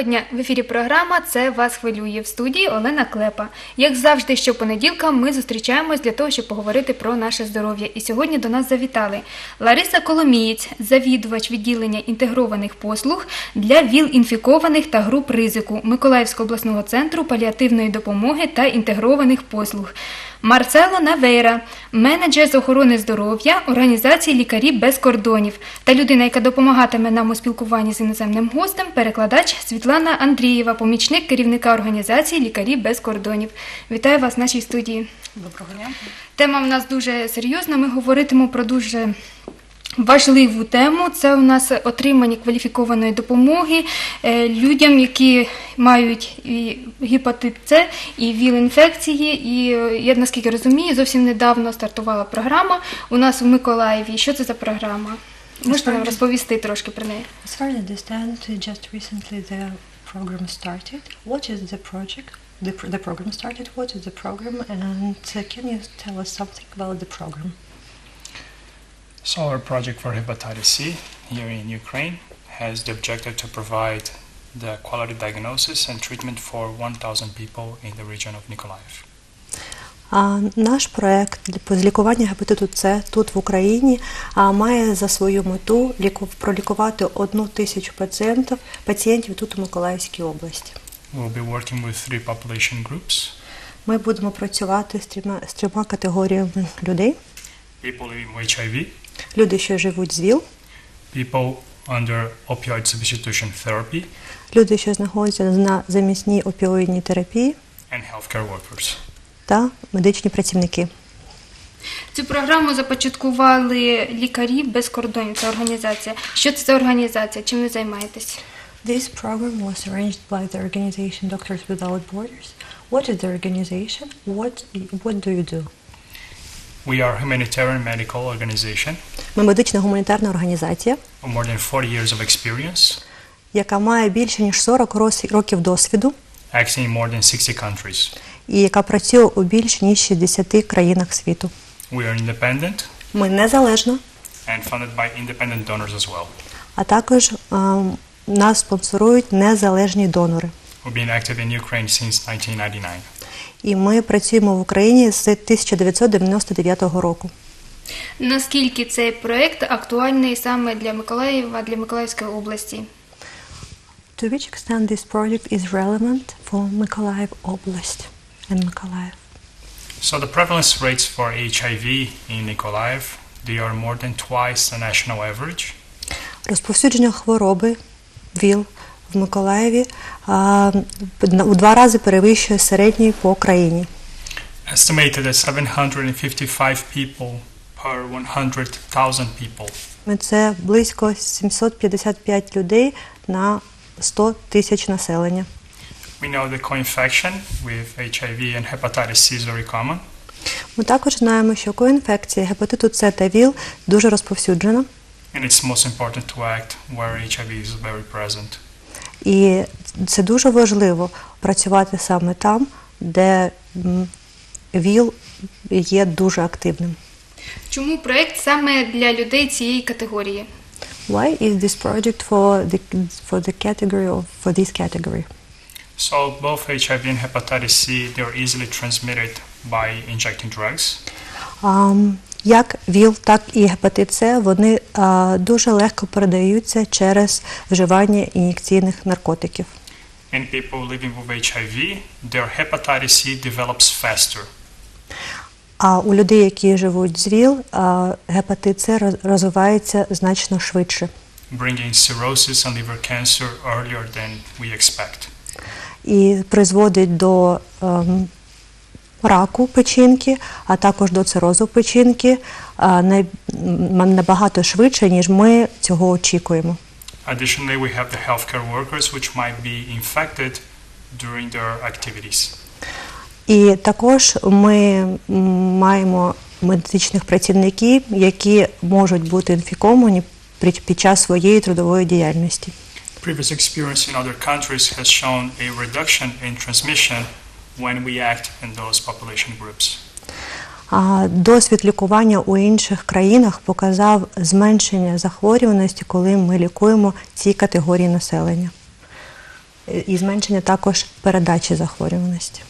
Доброго дня! В ефірі програма Це вас хвилює в студії Олена Клепа. Як завжди, щопонеділка ми зустрічаємось для того, щоб поговорити про наше здоров'я. І сьогодні до нас завітали Лариса Коломієць, завідувач відділення інтегрованих послуг для ВІЛ-інфікованих та груп ризику Миколаївського обласного центру паліативної допомоги та інтегрованих послуг. Марсело Навейра, менеджер з охорони здоров'я організації Лікарі без кордонів та людина, яка допомагатиме нам у спілкуванні з іноземним гостем, перекладач Світлана Андрієва, помічник керівника організації Лікарі без кордонів. Вітаю вас в нашій студії. Доброго дня. Тема в нас дуже серйозна. Ми говоритимо про дуже важливу тему. Це у нас отримання кваліфікованої допомоги е, людям, які мають і гепатит С і ВІЛ-інфекції. І е, я наскільки розумію, зовсім недавно стартувала програма у нас в Миколаєві. Що це за програма? Можете нам розповісти трошки про неї? As far as I understand, just recently the program started. What is the project? The, the program started. What is the program? And uh, can you tell us something about the program? So our project for hepatitis C here in Ukraine has the objective to provide the quality diagnosis and treatment for 1,000 people in the region of Nikolaev. А Наш проект по лікування гепатиту С тут в Україні а, має за свою мету ліку- пролікувати одну тисячу пацієнтів, пацієнтів тут у Миколаївській області. We'll be working with three population groups Ми будемо працювати з трьома, з трьома категоріями людей: people with HIV, люди, що живуть з ВІЛ, people under opioid substitution therapy, люди, що знаходяться на замісній опіоїдній терапії, and healthcare workers. та медичні працівники. Цю програму започаткували лікарі без кордонів. Це організація. Що це за організація? Чим ви займаєтесь? This program was arranged by the organization Doctors Without Borders. What is the organization? What what do you do? We are a humanitarian medical organization Ми медична гуманітарна організація, with more than 40 years of experience, яка має більше ніж 40 рос- років досвіду acting in more than 60 countries. і яка працює у більш ніж 60 країнах світу. We are independent Ми незалежна, and funded by independent donors as well. а також ем, нас спонсорують незалежні донори. We've been active in Ukraine since 1999. І ми працюємо в Україні з 1999 року. Наскільки цей проект актуальний саме для Миколаєва, для Миколаївської області? To which extent this project is relevant for Mykolaiv Oblast and Mykolaiv? So the prevalence rates for HIV in Nikolaev, they are more than twice the national average. Розповсюдження хвороби ВІЛ в Миколаєві у два рази перевищує середній по країні. Estimated at 755 people per 100,000 people. Це близько 755 людей на 100 тисяч населення. We know the co-infection with HIV and hepatitis C is very common. Ми також знаємо, що коінфекція гепатиту С та ВІЛ дуже розповсюджена, And it's most important to act where HIV is very present. І це дуже важливо працювати саме там, де ВІЛ є дуже активним. Чому проект саме для людей цієї категорії? Why is this project for the for the category of for this category? So both HIV and hepatitis C, they are easily transmitted by injecting drugs. Um, як ВІЛ, так і гепатит С, вони а, дуже легко передаються через вживання ін'єкційних наркотиків. In people living with HIV, their hepatitis C develops faster. А у людей, які живуть з ВІЛ, а, гепатит С розвивається значно швидше bringing cirrhosis and liver cancer earlier than we expect. і призводить до ем, раку печінки, а також до цирозу печінки набагато швидше, ніж ми цього очікуємо. Additionally, we have the healthcare workers which might be infected during their activities. І також ми маємо медичних працівників, які можуть бути інфіковані під час своєї трудової діяльності. Previous experience in other countries has shown a reduction in transmission when we act in those population groups. Досвід лікування у інших країнах показав зменшення захворюваності, коли ми лікуємо ці категорії населення. і зменшення також передачі захворюваності.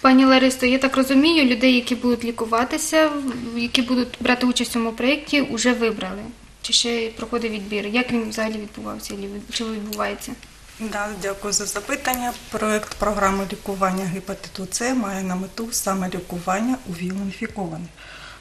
Пані Ларисо, я так розумію, людей, які будуть лікуватися, які будуть брати участь у цьому проєкті, вже вибрали. Чи ще проходить відбір? Як він взагалі відбувався чи відбувається? Да, дякую за запитання. Проект програми лікування гепатиту С має на мету саме лікування у ВІЛ-інфікованих.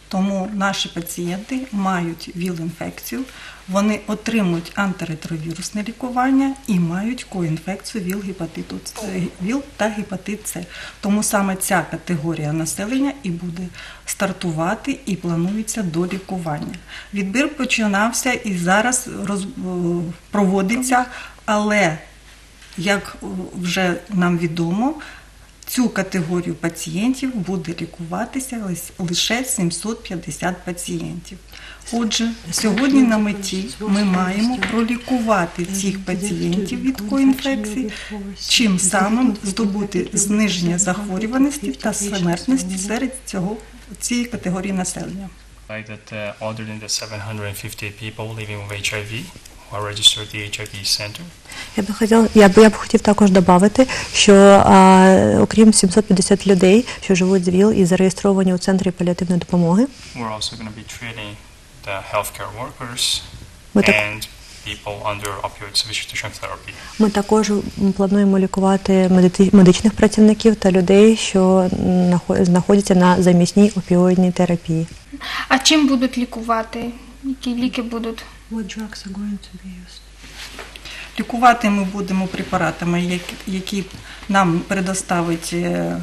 Тому наші пацієнти мають ВІЛ-інфекцію, вони отримують антиретровірусне лікування і мають коінфекцію ВІЛ-гепатиту С, ВІЛ та гепатит С. Тому саме ця категорія населення і буде стартувати і планується до лікування. Відбір починався і зараз роз, проводиться, але як вже нам відомо, цю категорію пацієнтів буде лікуватися лише 750 пацієнтів. Отже, сьогодні на меті ми маємо пролікувати цих пацієнтів від коінфекції, чим самим здобути зниження захворюваності та смертності серед цього цієї категорії населення. Like that, uh, other than the 750 people living with HIV registered at the HIV center, Я би хотіла, я б я б хотів також додати, що а, окрім 750 людей, що живуть з ВІЛ і зареєстровані у центрі паліативної допомоги, we're also going to be treating the healthcare workers ми так and people under opioid substitution therapy. ми також плануємо лікувати медити- медичних працівників та людей, що нахо- знаходяться на замісній опіоїдній терапії. А чим будуть лікувати? Які ліки будуть? What drugs are going to be used? Лікувати ми будемо препаратами, які, нам предоставить е,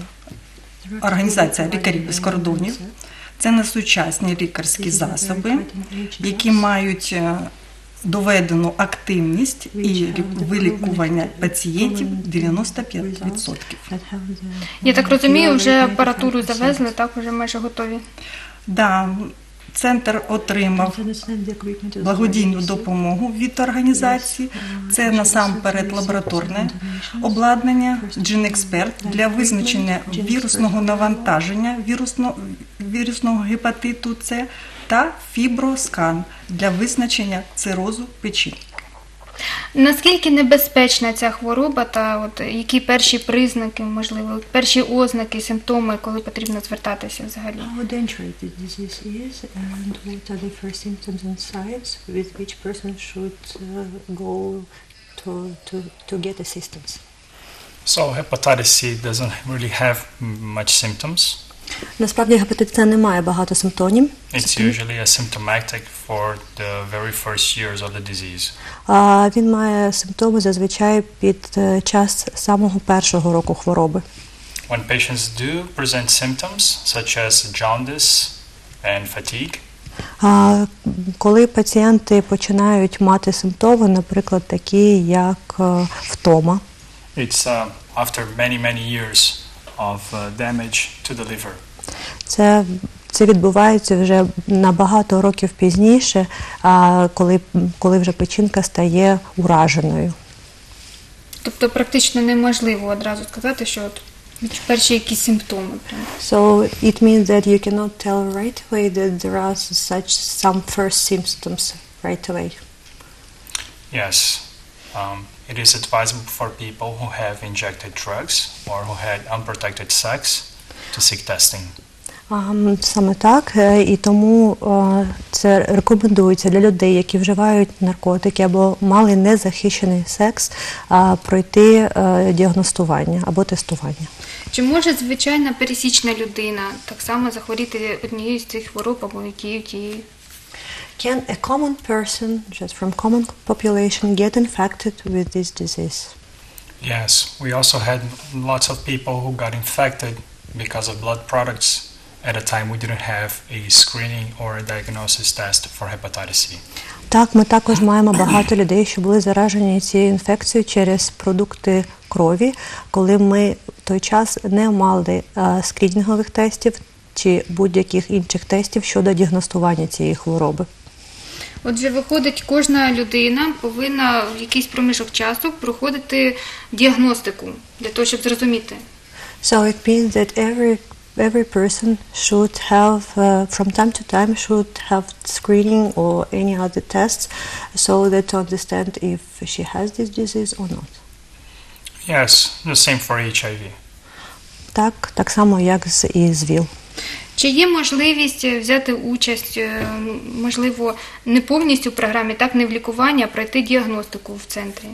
Організація лікарів без кордонів. Це не сучасні лікарські засоби, які мають е, доведену активність і лі- вилікування пацієнтів 95%. Я так розумію, вже апаратуру завезли, так вже майже готові. Да, центр отримав благодійну допомогу від організації. Це насамперед лабораторне обладнання GenExpert для визначення вірусного навантаження вірусно, вірусного гепатиту С та фіброскан для визначення цирозу печінки. Наскільки небезпечна ця хвороба та от які перші признаки, можливо, перші ознаки, симптоми, коли потрібно звертатися взагалі? How dangerous the disease is and what are the first symptoms and signs with which person should uh, go to, to, to get assistance? So hepatitis C doesn't really have much symptoms. Насправді гепатит С не має багато симптомів. It's usually asymptomatic for the very first years of the disease. А він має симптоми зазвичай під е, час самого першого року хвороби. When patients do present symptoms such as jaundice and fatigue, А коли пацієнти починають мати симптоми, наприклад, такі як е, втома, it's uh, after many, many years of uh, damage to the liver. Це, це відбувається вже набагато років пізніше, коли, коли вже печінка стає ураженою. Тобто практично неможливо одразу сказати, що от перші якісь симптоми. So it means that you cannot tell right away that there are such some first symptoms right away. Yes, um, it is advisable for people who have injected drugs or who had unprotected sex to seek testing. Саме так, е, і тому е, це рекомендується для людей, які вживають наркотики або мали незахищений секс, пройти е, діагностування або тестування. Чи може звичайна пересічна людина так само захворіти однією з цих хвороб або тією тією? Can a common person, just from common population, get infected with this disease? Yes, we also had lots of people who got infected because of blood products. At a time, we didn't have a screening or a diagnosis test for hepatitis C. Так, ми також маємо багато людей, що були заражені цією інфекцією через продукти крові, коли ми в той час не мали е, скрінінгових тестів чи будь-яких інших тестів щодо діагностування цієї хвороби. Отже, виходить, кожна людина повинна в якийсь проміжок часу проходити діагностику для того, щоб зрозуміти. So it means that every every person should have uh, from time to time should have screening or any other tests so that to understand if she has this disease or not. Yes, the same for HIV. Так, так само, як з і з ВІЛ. Чи є можливість е, взяти участь, е, можливо, не повністю в програмі, так не в лікуванні, а пройти діагностику в центрі?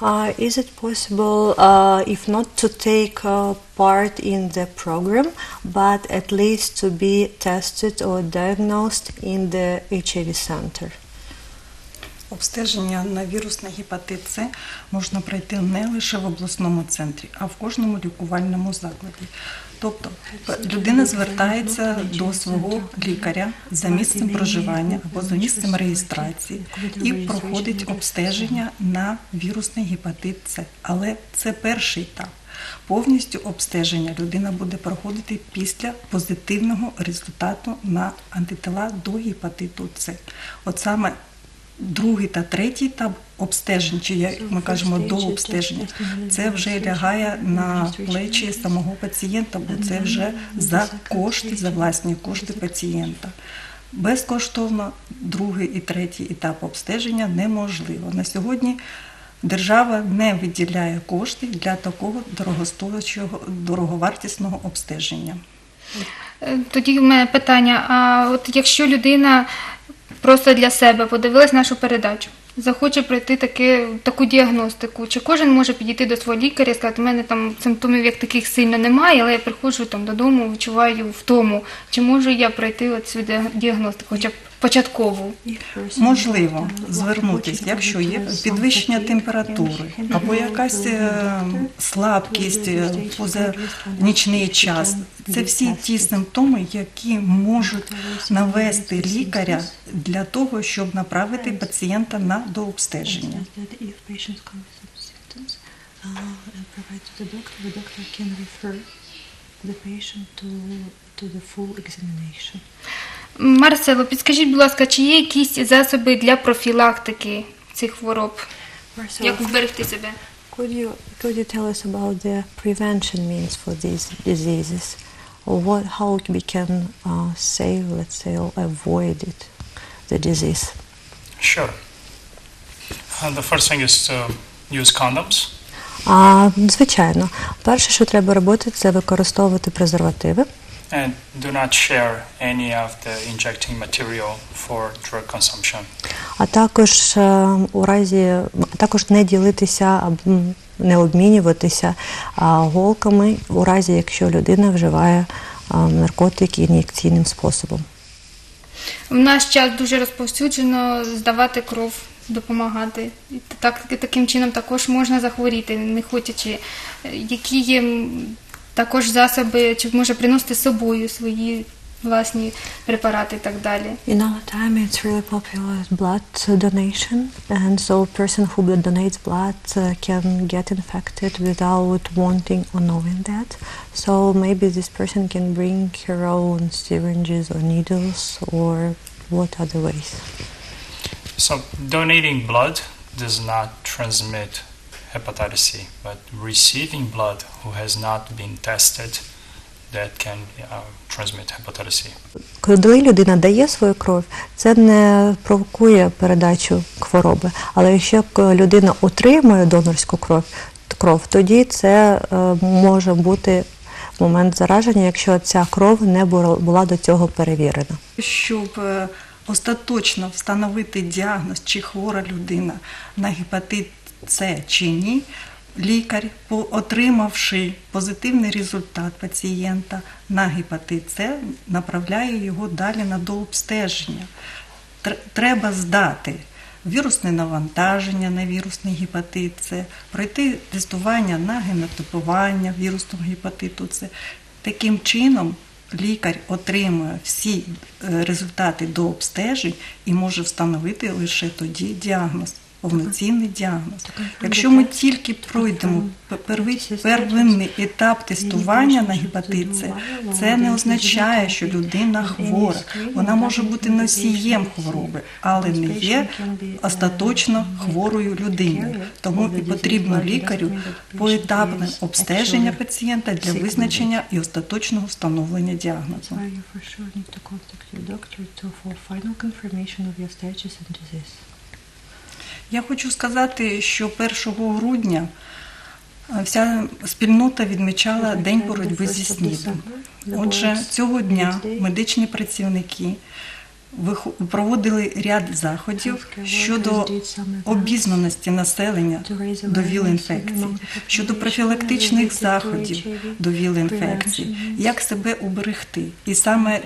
Uh, is it possible, uh, if not to take uh, part in the program, but at least to be tested or diagnosed in the HIV center? Обстеження на вірусний гепатит С можна пройти не лише в обласному центрі, а в кожному лікувальному закладі. Тобто людина звертається до свого лікаря за місцем проживання або за місцем реєстрації і проходить обстеження на вірусний гепатит С. Але це перший етап. Повністю обстеження людина буде проходити після позитивного результату на антитила до гепатиту С. От саме другий та третій етап обстежень, чи як ми кажемо до обстеження, це вже лягає на плечі самого пацієнта, бо це вже за кошти, за власні кошти пацієнта. Безкоштовно другий і третій етап обстеження неможливо. На сьогодні держава не виділяє кошти для такого дорогостоячого, дороговартісного обстеження. Е, Тоді в мене питання: а от якщо людина просто для себе подивилась нашу передачу, захоче пройти таке, таку діагностику, чи кожен може підійти до свого лікаря і сказати, у мене там симптомів як таких сильно немає, але я приходжу там додому, відчуваю втому. Чи можу я пройти от цю діагностику, хоча б початкову? Можливо звернутися, якщо є підвищення температури або якась е, слабкість е, поза нічний час. Це всі ті симптоми, які можуть навести лікаря для того, щоб направити пацієнта на дообстеження. Refer the patient to, to the full examination. Марсело, підскажіть, будь ласка, чи є якісь засоби для профілактики цих хвороб? Marcel, Як вберегти себе? Could you could you tell us about the prevention means for these diseases, or what how we can uh, save, let's say, or avoid it, the disease? Sure. Uh, the first thing is to use condoms. А, звичайно, перше, що треба робити, це використовувати презервативи. And do not share any of the injecting material for drug consumption. А також е, у разі також не ділитися або не обмінюватися голками у разі, якщо людина вживає наркотики ін'єкційним способом. В наш час дуже розповсюджено здавати кров, допомагати. І так, таким чином також можна захворіти, не хочучи. Е, Які є також засоби, чи може приносити з собою свої власні препарати і так далі. In our time, it's really popular blood donation, and so a person who donates blood uh, can get infected without wanting or knowing that. So maybe this person can bring her own syringes or needles, or what other ways? So donating blood does not transmit hepatitis C, but receiving blood who has not been tested that can uh, transmit hepatitis C. Коли людина дає свою кров, це не провокує передачу хвороби. Але якщо людина отримує донорську кров, кров тоді це е, може бути момент зараження, якщо ця кров не була була до цього перевірена. Щоб е, остаточно встановити діагноз, чи хвора людина на гепатит С чи ні, лікар, отримавши позитивний результат пацієнта на гепатит С, направляє його далі на дообстеження. Треба здати вірусне навантаження на вірусний гепатит С, пройти тестування на генотипування вірусного гепатиту С. Таким чином лікар отримує всі е, результати до обстежень і може встановити лише тоді діагноз. Повноцінний діагноз. Якщо ми тільки пройдемо пе- первинний етап тестування на гепатит С, це не означає, що людина хвора. Вона може бути носієм хвороби, але не є остаточно хворою людиною. Тому і потрібно лікарю поетапне обстеження пацієнта для визначення і остаточного встановлення діагнозу. Why you for sure need to contact your doctor to for final confirmation of your status and disease. Я хочу сказати, що 1 грудня Вся спільнота відмічала День боротьби зі СНІДом. Отже, цього дня медичні працівники проводили ряд заходів щодо обізнаності населення до ВІЛ-інфекції, щодо профілактичних заходів до ВІЛ-інфекції, як себе уберегти. І саме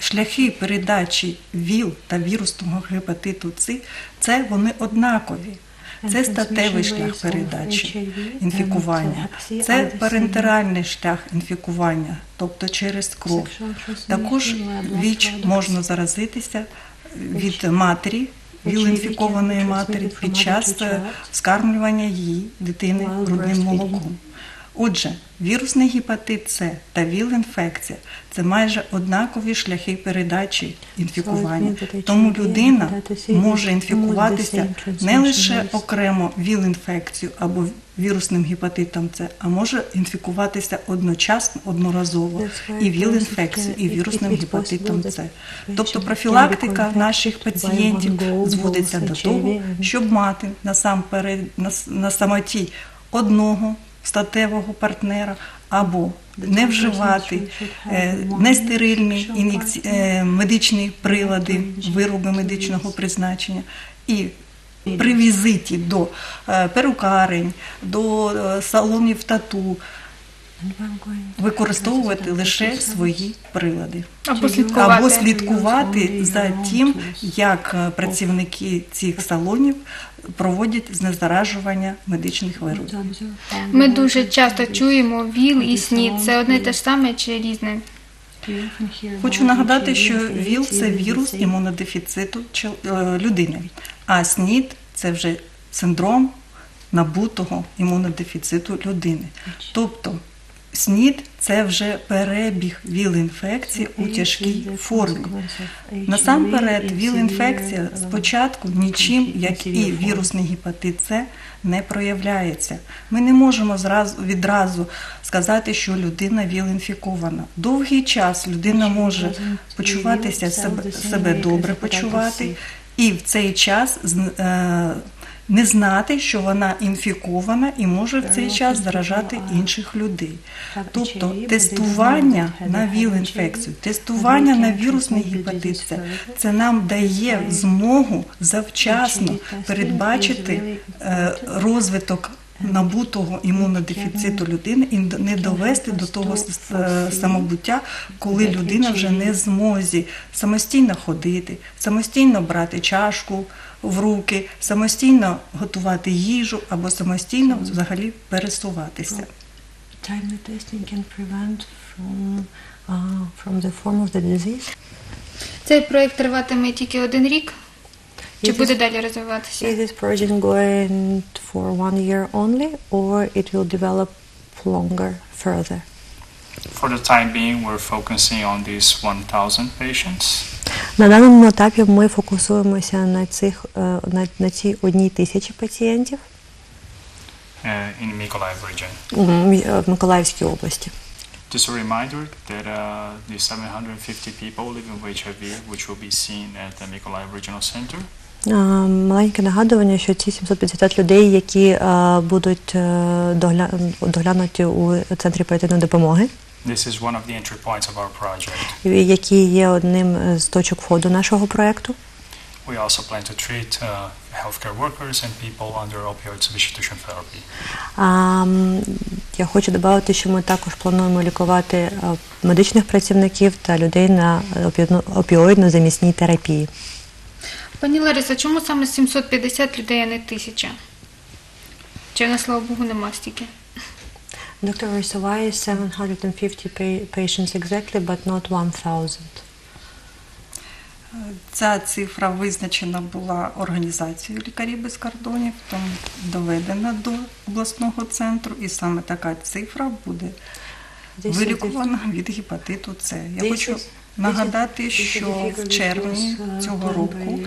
шляхи передачі ВІЛ та вірусного гепатиту С це вони однакові. Це статевий шлях передачі інфікування, це парентеральний шлях інфікування, тобто через кров. Також віч можна заразитися від матері, віл-інфікованої матері під час е, вскармлювання її дитини грудним молоком. Отже, вірусний гепатит С та ВІЛ-інфекція це майже однакові шляхи передачі інфікування. Тому людина може інфікуватися не лише окремо ВІЛ-інфекцію або вірусним гепатитом С, а може інфікуватися одночасно, одноразово і ВІЛ-інфекцією, і вірусним гепатитом С. Тобто профілактика наших пацієнтів зводиться до того, щоб мати насамперед на, самоті одного статевого партнера або не вживати е, нестерильні ін'єкці- е, медичні прилади, вироби медичного призначення. І при візиті до е, перукарень, до салонів тату використовувати лише свої прилади. Або слідкувати. Або слідкувати за тим, як е, працівники цих салонів проводять знезаражування медичних виробів. Ми дуже часто чуємо ВІЛ і СНІД. Це одне те ж саме чи різне? Хочу нагадати, що ВІЛ це вірус імунодефіциту е, людини, а СНІД це вже синдром набутого імунодефіциту людини. Тобто СНІД це вже перебіг ВІЛ-інфекції у тяжкій формі. Насамперед, ВІЛ-інфекція спочатку нічим, як і вірусний гепатит С, не проявляється. Ми не можемо відразу сказати, що людина ВІЛ-інфікована. Довгий час людина може почуватися себе, добре почувати, і в цей час е, не знати, що вона інфікована і може в цей час заражати інших людей. Тобто тестування на ВІЛ-інфекцію, тестування на вірусний гепатит С, це нам дає змогу завчасно передбачити е, розвиток набутого імунодефіциту людини і не довести до того с- самобуття, коли людина вже не змозі самостійно ходити, самостійно брати чашку в руки, самостійно готувати їжу або самостійно взагалі пересуватися. Timely testing can prevent from, uh, from the form of the disease. Цей проєкт триватиме тільки один рік? Чи буде далі розвиватися? Is this project going for one year only or it will develop longer further? For the time being, we're focusing on these 1,000 patients. На даному етапі ми фокусуємося на цих е, на, на цій одній тисячі пацієнтів uh, in Mykolaiv region. у Мі- е, в Миколаївській області. Just a reminder that uh, the 750 people living with HIV, which will be seen at the Mykolaiv Regional Center, Е, Маленьке нагадування, що ці 750 людей, які е, будуть е, догля- доглянуті у центрі оперативної допомоги, this is one of the entry points of our project. які є одним з точок входу нашого проекту. We also plan to treat uh, healthcare workers and people under opioid substitution therapy. М, я хочу додати, що ми також плануємо лікувати медичних працівників та людей на опіоїдно-замісній терапії. Пані Лариса, чому саме 750 людей, а не тисяча? Чи на слава Богу нема стільки? Dr. Why is 750 pa- patients exactly, but not 1000? Ця цифра визначена була організацією лікарів без кордонів, тому доведена до обласного центру, і саме така цифра буде This is вилікувана від гепатиту С. Я This хочу is- нагадати, що в червні цього року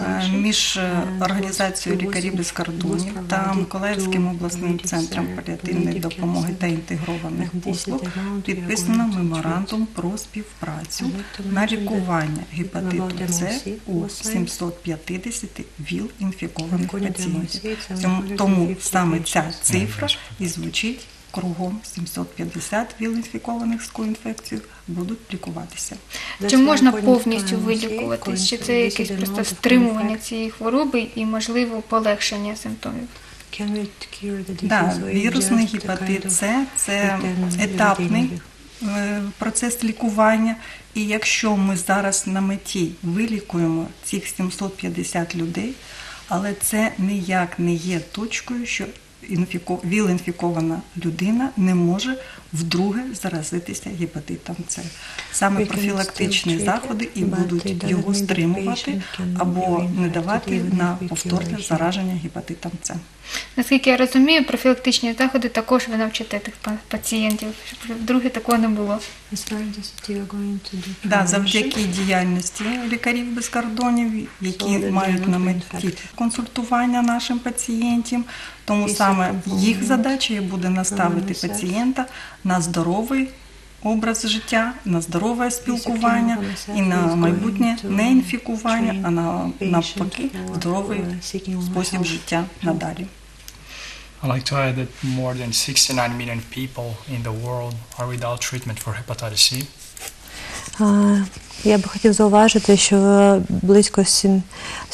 е, між е, організацією лікарів без кордонів та Миколаївським обласним центром паліативної допомоги та інтегрованих послуг підписано меморандум про співпрацю на лікування гепатиту С у 750 ВІЛ-інфікованих пацієнтів. Цьому- Тому саме ця цифра і звучить кругом 750 ВІЛ-інфікованих з коінфекцією будуть лікуватися. Чи можна повністю вилікуватись? Чи це якесь просто стримування цієї хвороби і, можливо, полегшення симптомів? Да, вірусний гепатит С це етапний е, процес лікування. І якщо ми зараз на меті вилікуємо цих 750 людей, але це ніяк не є точкою, що ВІЛ-інфікована людина не може вдруге заразитися гепатитом С. Саме профілактичні заходи і будуть його стримувати або не давати на повторне зараження гепатитом С. Наскільки я розумію, профілактичні заходи також ви навчите тих пацієнтів, щоб вдруге такого не було. Да, завдяки діяльності лікарів без кордонів, які мають на меті консультування нашим пацієнтам. Тому саме їх задача буде наставити пацієнта на здоровий образ життя, на здорове спілкування і на майбутнє не інфікування, а на навпаки здоровий спосіб життя надалі. I'd like to add that more than 69 million people in the world are without treatment for hepatitis C. Я би хотів зауважити, що близько сім-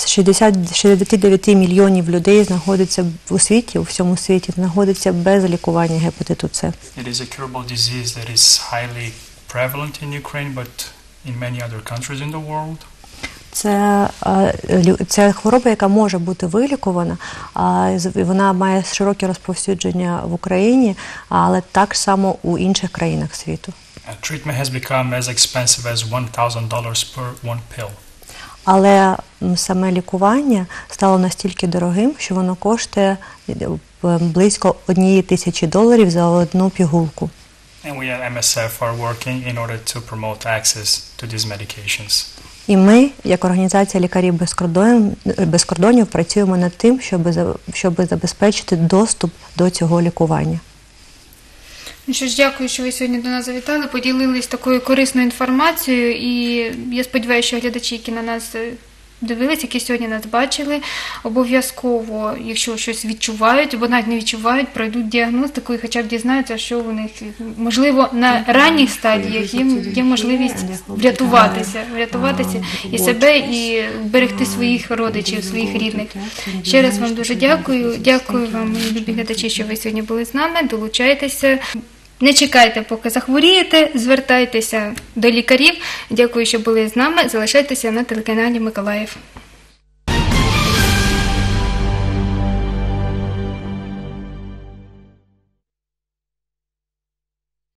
60 69 мільйонів людей знаходиться у світі, у всьому світі знаходиться без лікування гепатиту С. It is a curable disease that is highly prevalent in Ukraine, but in many other countries in the world. Це, це хвороба, яка може бути вилікувана, а вона має широке розповсюдження в Україні, але так само у інших країнах світу. Treatment has become as expensive as $1,000 per one pill. Але саме лікування стало настільки дорогим, що воно коштує е, близько однієї тисячі доларів за одну пігулку. And we at MSF are working in order to promote access to these medications. І ми, як організація лікарів без кордонів, без кордонів, працюємо над тим, щоб щоб забезпечити доступ до цього лікування. Ну що ж, дякую, що ви сьогодні до нас завітали, поділились такою корисною інформацією. І я сподіваюся, що глядачі, які на нас е, дивились, які сьогодні нас бачили, обов'язково, якщо щось відчувають або навіть не відчувають, пройдуть діагностику і хоча б дізнаються, що у них можливо на ранніх стадіях їм є можливість врятуватися, врятуватися і себе, і берегти своїх родичів, своїх рідних. Ще раз вам дуже дякую. Дякую вам, любі глядачі, що ви сьогодні були з нами. Долучайтеся. Не чекайте, поки захворієте, звертайтеся до лікарів. Дякую, що були з нами. Залишайтеся на телеканалі Миколаїв.